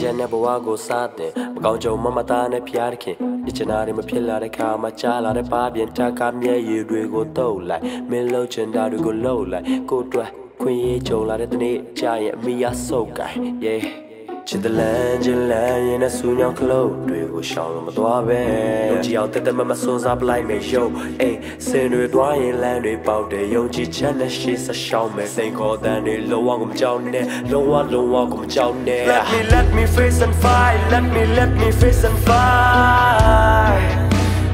ချက်နဲ့ဘဝကိုစတဲ့မကောင်းကြုံမမသားနဲ့ဖျားတခင်ညချင်တာတွေမဖြစ်လာတဲ့ခါမှာကြားလာတဲ့ပါပြင်တကားမျက်ရည်တွေကိုတုပ်လိုက်မင်းလှုပ်ချင်တာတွေကိုလှုပ်လိုက်ကိုတွက်ခွင့်ရကြုံလာတဲ့တနေ့ကြာရင်အမိရဆုပ်ကိုင် yeah ချစ်တဲ့လမ်းချင်းလမ်းရင်နဲ့ဆူညောင်းခလို့တွေကိုရှောင်လို့မသွားပဲယုံကြည်အောင်တက်တက်မမစွန်းစားပလိုက်မယ်ယုံအေးစင်တွေသွားရင်လမ်းတွေပေါက်တယ်ယုံကြည်ချက်နဲ့ရှေ့ဆက်ရှောင်းမယ်စိန်ခေါ်တဲ့တွေလုံးဝကိုမကြောက်နဲ့လုံးဝလုံးဝကိုမကြောက်နဲ့ Let me let me face and fight let me let me face and fight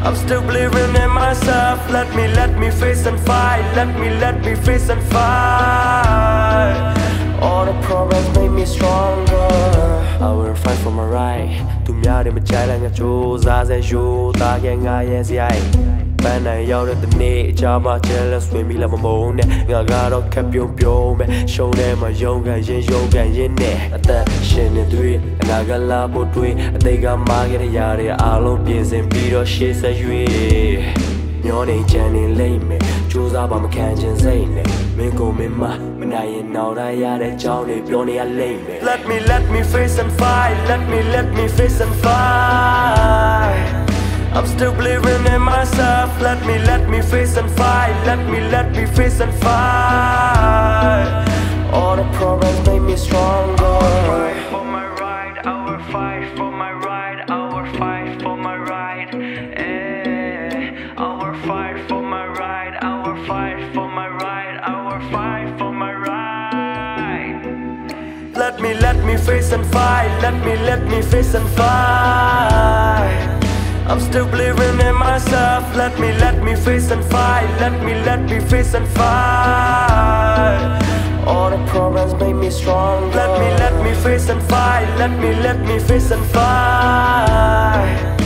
I'm still believing in myself. Let me, let me face and fight. Let me, let me face and fight. All the problems made me stronger. I will fight for my right. သူများတွေမကြိုက်လိုက်ငါကြိုးစားစေရိုးသားခဲ့ငါရဲ့စရိုက်ပန်းနိုင်ရောက်တဲ့တနေ့အချာမှာ jealous ဝင်ပြီးလာမမုန်းနဲ့ငါကတော့ခက်ပြုံးပြုံးမဲ့ရှုံးထဲမှာယုံခံရင်ယုံခံရင်နဲ့အသက်ရှင်နေသွေးအနာကလာဖို့တွေးအသေးကမားခဲ့တဲ့ຢာတွေအားလုံးပြင်ဆင်ပြီးတော့ရှေ့ဆက်၍ မျောနေချန်နေလိမ့်မယ်စူးစမ်းပါမခံခြင်းစိတ်နဲ့မင်းကိုမင်းမမနိုင်ရင်နောက်တိုင်းရတဲ့အကြောင်းတွေပြောနေရလိမ့်မယ် Let me let me face and fight let me let me face and fight I'm still believing in myself. Let me, let me face and fight. Let me, let me face and fight. All the problems made me stronger. for my right, I will fight for my right, I will fight for fight for my right, I will fight for my right, I will fight for my right. Let me, let me face and fight. Let me, let me face and fight. I'm still believing in myself. Let me, let me face and fight. Let me, let me face and fight. All the problems made me stronger. Let me, let me face and fight. Let me, let me face and fight.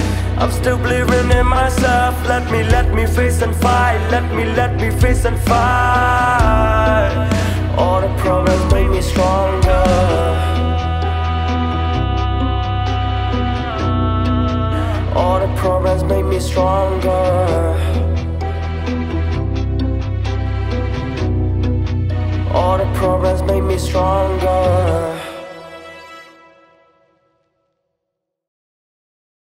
I'm still believing in myself. Let me, let me face and fight. Let me, let me face and fight. All the problems made me stronger. All the problems made me stronger. All the problems made me stronger.